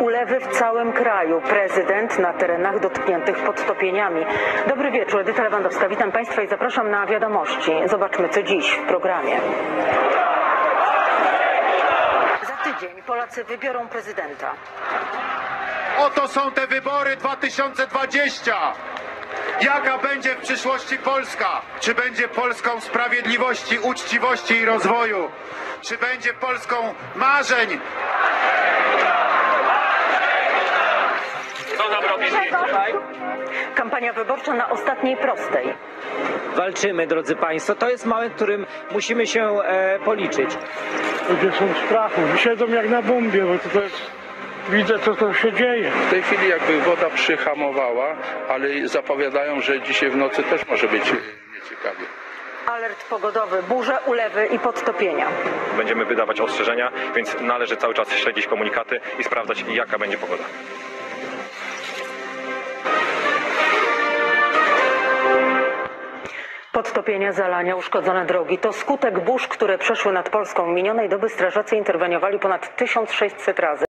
ulewy w całym kraju. Prezydent na terenach dotkniętych podtopieniami. Dobry wieczór, Edyta Lewandowska. Witam Państwa i zapraszam na wiadomości. Zobaczmy, co dziś w programie. Za tydzień Polacy wybiorą prezydenta. Oto są te wybory 2020. Jaka będzie w przyszłości Polska? Czy będzie Polską sprawiedliwości, uczciwości i rozwoju? Czy będzie Polską marzeń? Nam robisz tutaj? Kampania wyborcza na ostatniej prostej. walczymy, drodzy Państwo. To jest moment, w którym musimy się e, policzyć. Ludzie są w strachu, siedzą jak na bombie, bo to jest, widzę co to się dzieje. W tej chwili jakby woda przyhamowała, ale zapowiadają, że dzisiaj w nocy też może być e, nieciekawie. Alert pogodowy, burze, ulewy i podtopienia. Będziemy wydawać ostrzeżenia, więc należy cały czas śledzić komunikaty i sprawdzać, jaka będzie pogoda. Podtopienia, zalania, uszkodzone drogi to skutek burz, które przeszły nad Polską. Minionej doby strażacy interweniowali ponad 1600 razy.